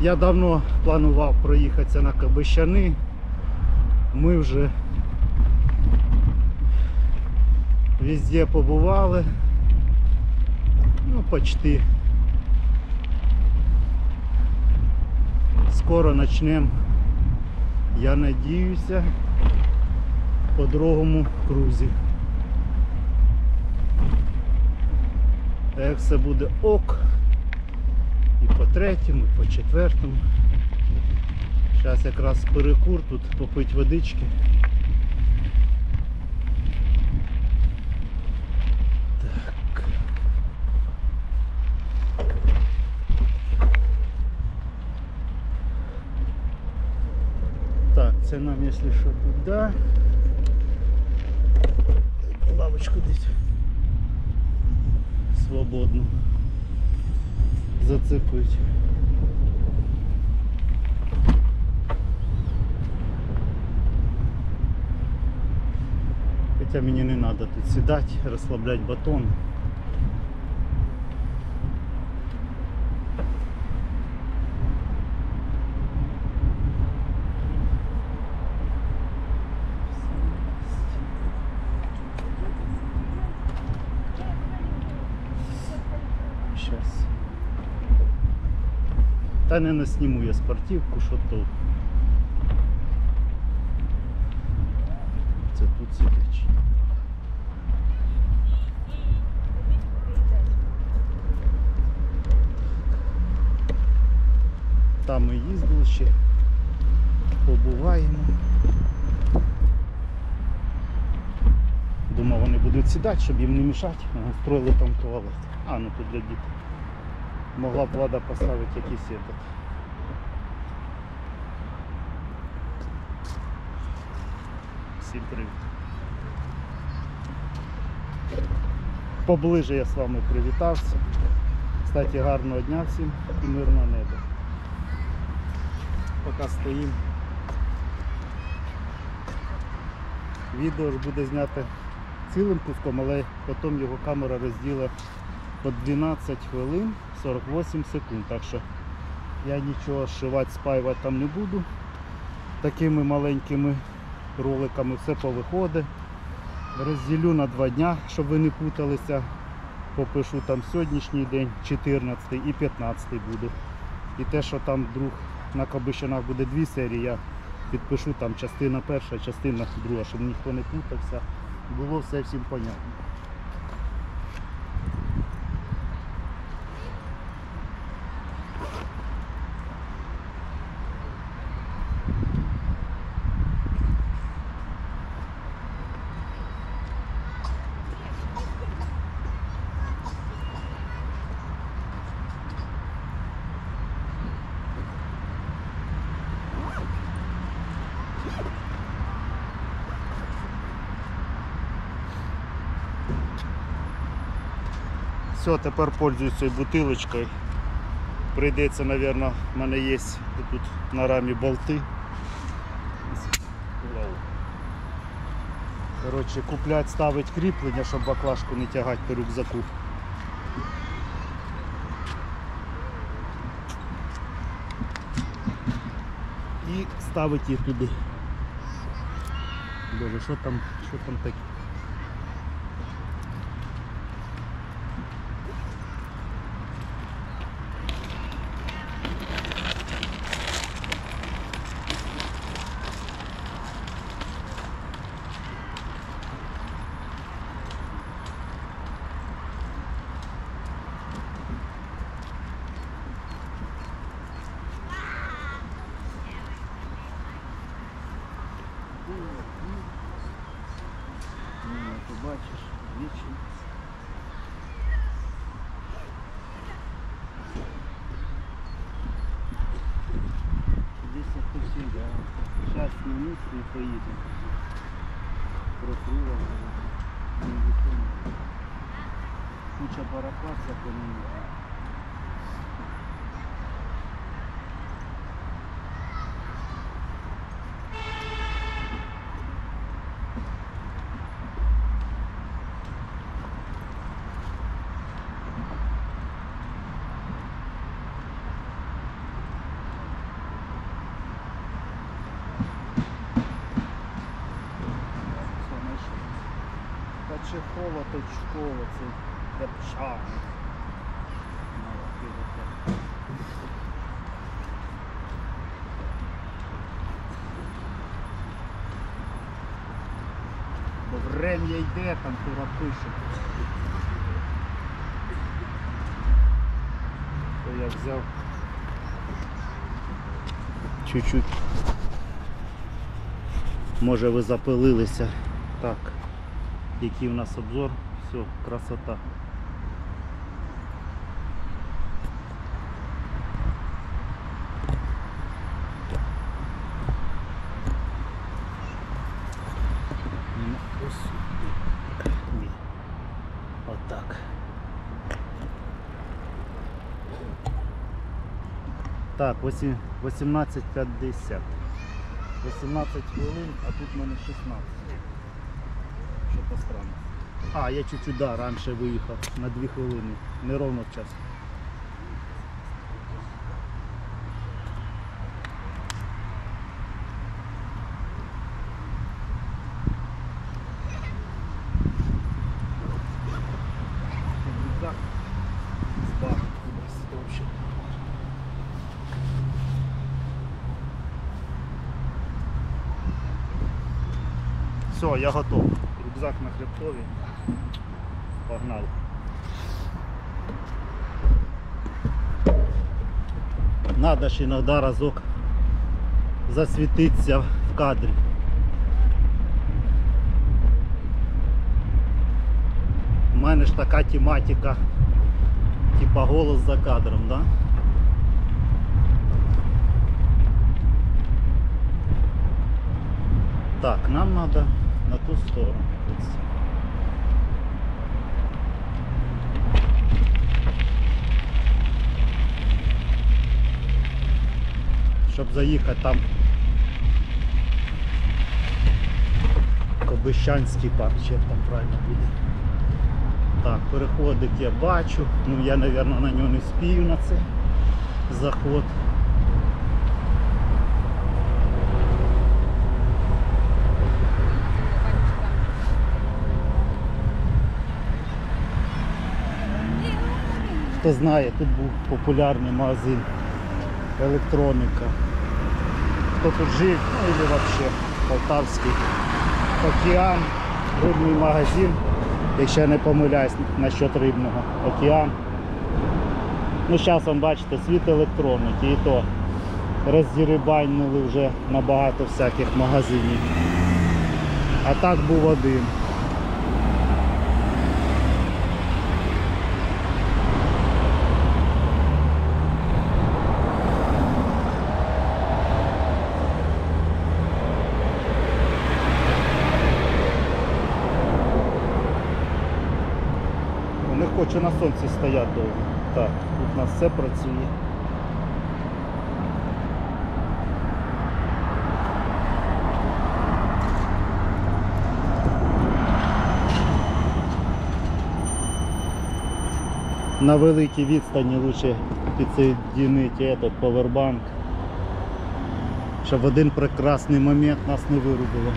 Я давно планував проїхатися на Кабищани. Ми вже везде побували. Ну, почти. Скоро почнемо, я надіюся, по другому крузі. Як все буде ок, і по третьому, і по четвертому. Зараз якраз перекур тут попить водички. Так. Це нам, якщо що, туди. Лавочку десь свободну зацепить. Хоча мені не треба тут сідати, розслабляти батон. Сейчас. Та не насніму я спортивку, що то. Це тут сидить. Там ми їздили ще, побуваємо. Думав, вони будуть сідати, щоб їм не мішати. Строїли там туалет. А, ну тут для дітей. Могла б влада поставити якийсь этот. Всім привіт. Поближе я з вами привітався. Кстати, гарного дня всім і мирного неба. Поки стоїмо. Відео ж буде знято цілим куском, але потім його камера розділа по 12 хвилин 48 секунд. Так що я нічого зшивати, спаювати там не буду. Такими маленькими роликами все повиходить. Розділю на два дня, щоб ви не путалися. Попишу там сьогоднішній день, 14 і 15 буде. І те, що там вдруг на Кабищанах буде дві серії, я підпишу там частина перша, частина друга, щоб ніхто не путався. Було все всім понятно. Все, тепер пользуюсь цією бутилочкою. Прийдеться, мабуть, в мене є тут на рамі болти. Коротше, куплять, ставить кріплення, щоб баклажку не тягати по рюкзаку. І ставить їх туди. Боже, що там, що там таке? Ну, побачиш, вічно. Десь хто всегда. Сейчас на місці і поїдемо. Прокрула. Куча барахла всякого не нужно. Точково, точково, це репчан. Бо врем'я йде, там тура пише. То я взяв чуть-чуть. Може ви запилилися. Так. Який у нас обзор? Все, красота. Ну. Отак. Так, осі- 18.50. 18 хвилин, а тут мене 16. Странно. А, я чуть-чуть да, раніше виїхав на 2 хвилини. Не ровно в час. Все, я готов. Рюкзак на хребтові. Погнали. Надо ж іноді разок засвітитися в кадрі. У мене ж така тематика, типа голос за кадром, да? Так, нам надо на ту сторону. Щоб заїхати там Кобищанський парк, чи як там правильно буде. Так, переходик я бачу, ну я, мабуть, на нього не спію на цей заход. Хто знає, тут був популярний магазин електроніка. Хто тут жив, ну і взагалі Полтавський океан, рибний магазин, якщо я не помиляюсь насчет рибного океан. Ну зараз вам бачите світ електроніки і то роздірибанили вже набагато всяких магазинів. А так був один. Хочу на сонці стояти довго. Так, тут у нас все працює. На великій відстані лучше підсоединити этот повербанк, щоб в один прекрасний момент нас не вирубило.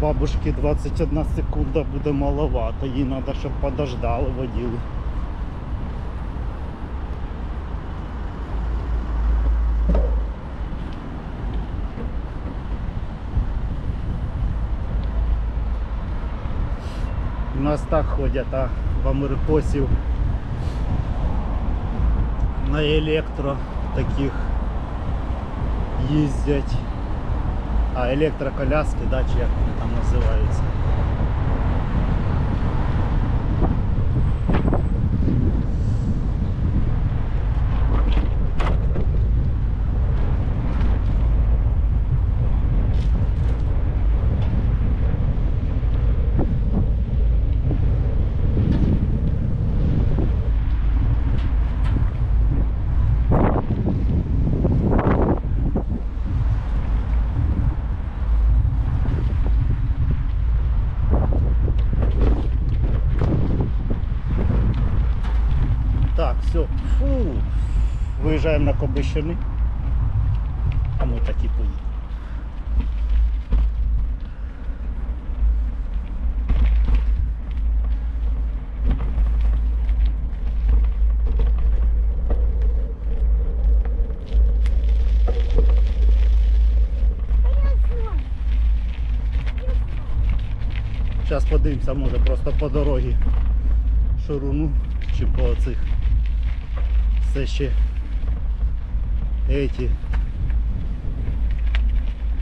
Бабушки 21 секунда буде маловато, їй треба, щоб подождали водили. У нас так ходять, а в америкосів на електро таких їздять. Електроколяски, да, чи як вони там називаються. Все. Фу. Виїжджаємо на Кобищини. А ми так і поїдемо. Зараз подивимося, може просто по дорозі шуруну чи по цих все ще эти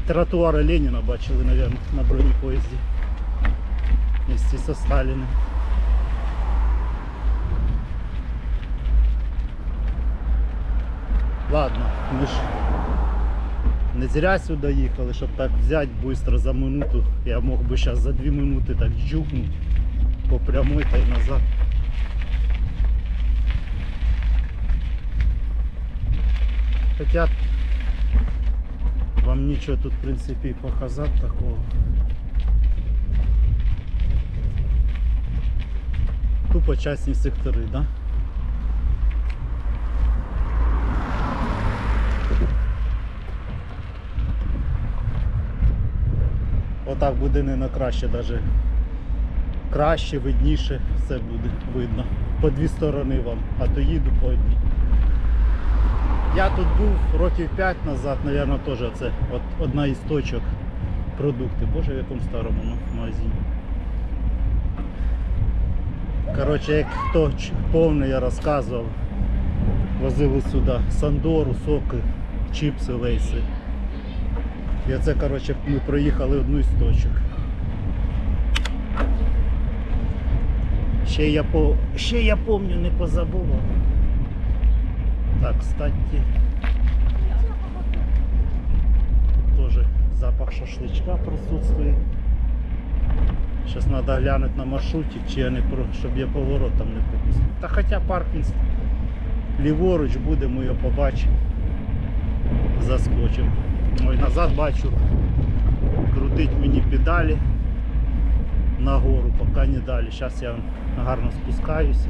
тротуари Леніна бачили, наверное, на бронепоїзді. Вместе со Сталіним. Ладно, ми ж не зря сюди їхали, щоб так взяти швидко за минуту. Я мог би зараз за 2 минути так джухнути по прямой та й назад. Хоча вам нічого тут в принципі показати такого. Тупо частні сектори, да? Отак буде не на краще, навіть краще, видніше, все буде видно. По дві сторони вам, а то їду по одній. Я тут був років 5 назад, мабуть, теж це от одна із точок продукти. Боже, в якому старому ну, магазині. Коротше, як хто повний я розказував, возили сюди сандору, соки, чіпси, лейси. І оце, коротше, ми проїхали одну із точок. Ще я по... ще я помню, не позабував. Так, кстати, тоже запах шашлычка присутствует. Сейчас надо глянуть на маршрутик, чи я не щоб я поворот там не пропустив. Та хоча паркінг ліворуч буде, ми його побачимо. Заскочимо. Ой, назад бачу. Крутить мені педалі нагору, поки не далі. Зараз я гарно спускаюся.